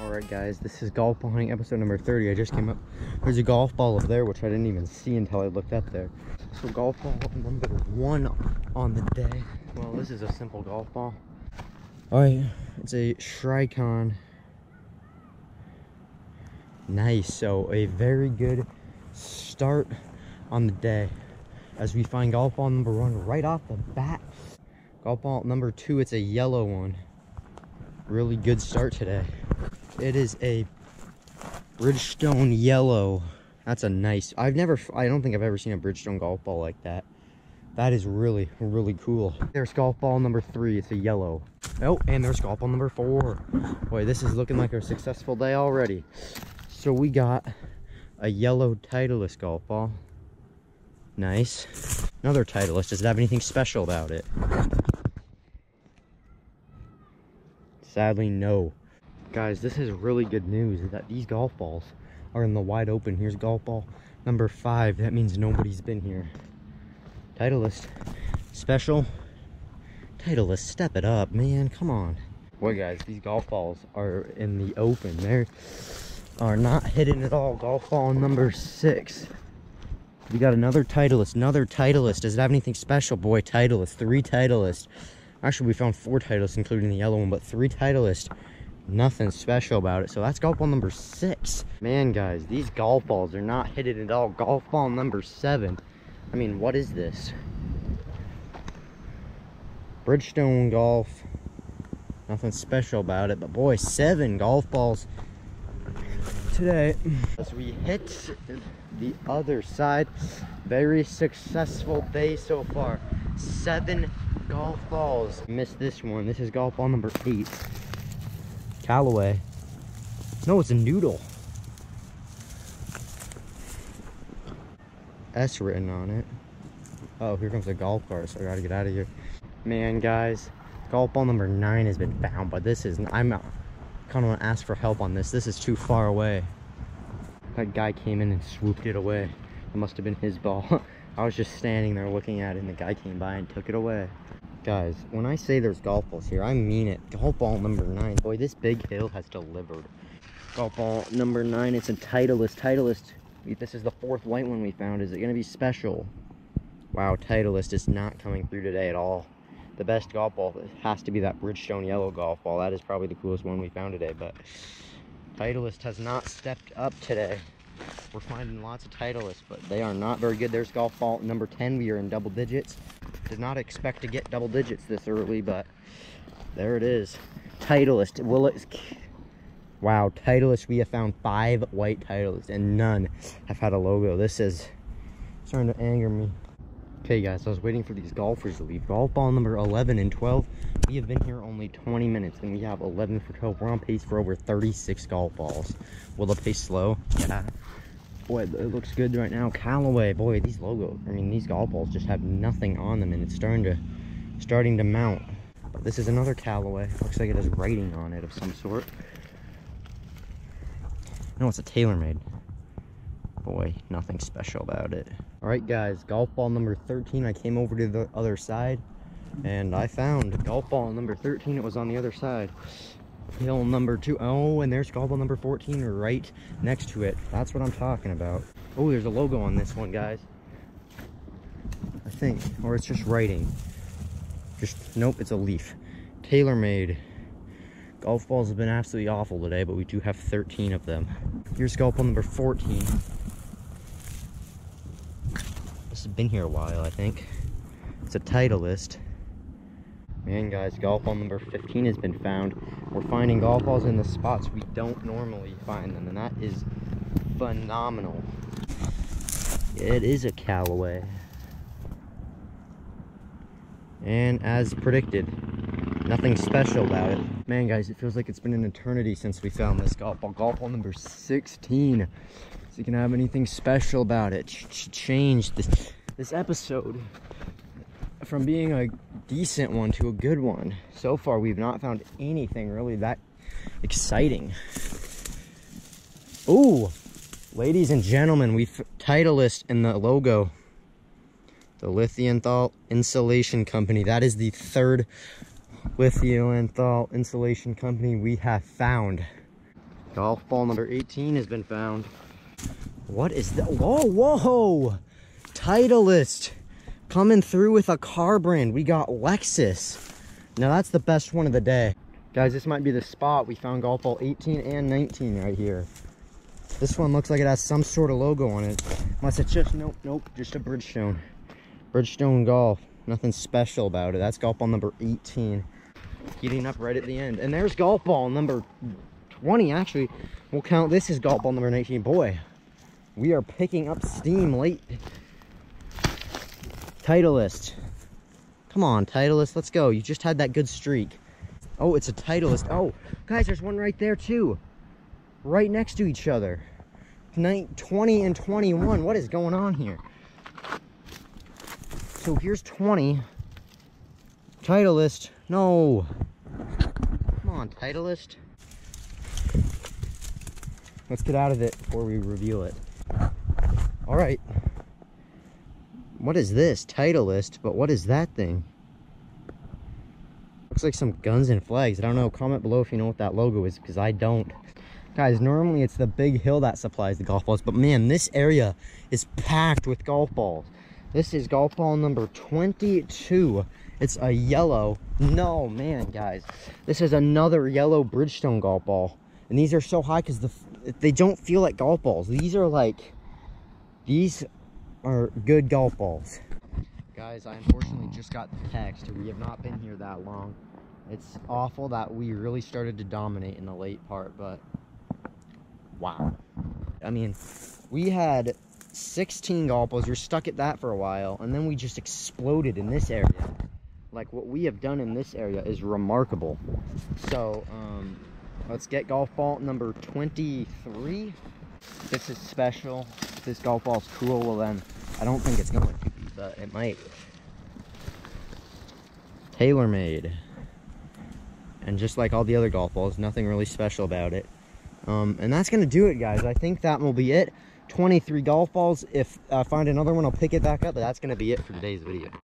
All right, guys, this is golf ball hunting episode number 30. I just came up. There's a golf ball up there, which I didn't even see until I looked up there. So golf ball number one on the day. Well, this is a simple golf ball. All right, it's a Srixon. Nice, so a very good start on the day as we find golf ball number one right off the bat. Golf ball number two, it's a yellow one. Really good start today. It is a Bridgestone yellow. That's a nice, I've never, I don't think I've ever seen a Bridgestone golf ball like that. That is really, really cool. There's golf ball number three, it's a yellow. Oh, and there's golf ball number four. Boy, this is looking like a successful day already. So we got a yellow Titleist golf ball. Nice. Another Titleist. Does it have anything special about it? Sadly, no. Guys, this is really good news that these golf balls are in the wide open. Here's golf ball number five. That means nobody's been here. Titleist. Special. Titleist, step it up, man. Come on. Boy, guys, these golf balls are in the open. They are not hidden at all. Golf ball number six. We got another Titleist, another Titleist. Does it have anything special? Boy, Titleist, three Titleist. Actually, we found four Titleists, including the yellow one, but three Titleist. Nothing special about it. So that's golf ball number six. Man, guys, these golf balls are not hitting at all. Golf ball number seven. I mean, what is this? Bridgestone Golf. Nothing special about it, but boy, seven golf balls today. As we hit the other side, very successful day so far. Seven golf balls. Missed this one. This is golf ball number eight. Callaway. No, it's a noodle. S written on it. Oh, here comes a golf cart, so I gotta get out of here. Man, guys, golf ball number nine has been found, but this is, I'm kind of want to ask for help on this. This is too far away. That guy came in and swooped it away. It must have been his ball. I was just standing there looking at it and the guy came by and took it away. Guys, when I say there's golf balls here, I mean it. Golf ball number nine. Boy, this big hill has delivered. Golf ball number nine, it's a Titleist. Titleist, this is the fourth white one we found. Is it going to be special? Wow, Titleist is not coming through today at all the best golf ball has to be that Bridgestone yellow golf ball. That is probably the coolest one we found today, but Titleist has not stepped up today. We're finding lots of Titleists, but they are not very good. There's golf ball number 10. We are in double digits. Did not expect to get double digits this early, but there it is. Titleist. Will it... Wow, Titleist. We have found five white Titleists, and none have had a logo. This is starting to anger me. Okay guys, I was waiting for these golfers to leave. Golf ball number 11 and 12. We have been here only 20 minutes and we have 11 for 12. We're on pace for over 36 golf balls. Will the pace slow? Yeah. Boy, it looks good right now. Callaway, boy, these logos, I mean, these golf balls just have nothing on them and it's starting to, starting to mount. But this is another Callaway. Looks like it has writing on it of some sort. No, it's a TaylorMade boy, nothing special about it. All right, guys, golf ball number 13. I came over to the other side and I found golf ball number 13. It was on the other side. Hill number two. Oh, and there's golf ball number 14 right next to it. That's what I'm talking about. Oh, there's a logo on this one, guys. I think, or it's just writing. Just, nope, it's a leaf. TaylorMade. Golf balls have been absolutely awful today, but we do have 13 of them. Here's golf number 14 This has been here a while, I think. It's a Titleist. Man, guys, golf ball number 15 has been found. We're finding golf balls in the spots we don't normally find them, and that is phenomenal. It is a Callaway. And as predicted, nothing special about it. Man, guys, it feels like it's been an eternity since we found this golf ball. Golf ball number 16. So you can have anything special about it. Ch change this this episode from being a decent one to a good one. So far, we've not found anything really that exciting. Oh, ladies and gentlemen, we've Titleist in the logo. The Lilienthal Insulation Company. That is the third Lilienthal Insulation Company we have found. Golf ball number 18 has been found. What is that? Whoa, whoa! Titleist coming through with a car brand. We got Lexus. Now that's the best one of the day. Guys, this might be the spot. We found golf ball 18 and 19 right here. This one looks like it has some sort of logo on it. Unless it's just, nope, nope, just a Bridgestone. Bridgestone Golf. Nothing special about it. That's golf ball number 18. Heating up right at the end. And there's golf ball number 20, actually. We'll count this as golf ball number 19. Boy, we are picking up steam late. Titleist. Come on, Titleist, let's go. You just had that good streak. Oh, it's a Titleist. Oh, guys, there's one right there too. Right next to each other. 20 and 21. What is going on here? So here's 20. Titleist. No. Come on, Titleist. Let's get out of it before we reveal it. All right. What is this? Titleist, but what is that thing? Looks like some guns and flags. I don't know. Comment below if you know what that logo is, because I don't. Guys, normally it's the big hill that supplies the golf balls, but man, this area is packed with golf balls. This is golf ball number 22. It's a yellow. No, man, guys. This is another yellow Bridgestone golf ball. And these are so high because the they don't feel like golf balls. These are like, these are good golf balls. Guys, I unfortunately just got the text. We have not been here that long. It's awful that we really started to dominate in the late part, but wow. I mean, we had 16 golf balls. You're stuck at that for a while, and then we just exploded in this area. Like, what we have done in this area is remarkable. So, um, let's get golf ball number 23. This is special. This golf ball's cool, well then, I don't think it's going to be, but it might. TaylorMade. And just like all the other golf balls, nothing really special about it. Um, and that's going to do it, guys. I think that will be it. 23 golf balls. If I find another one, I'll pick it back up. But that's going to be it for today's video.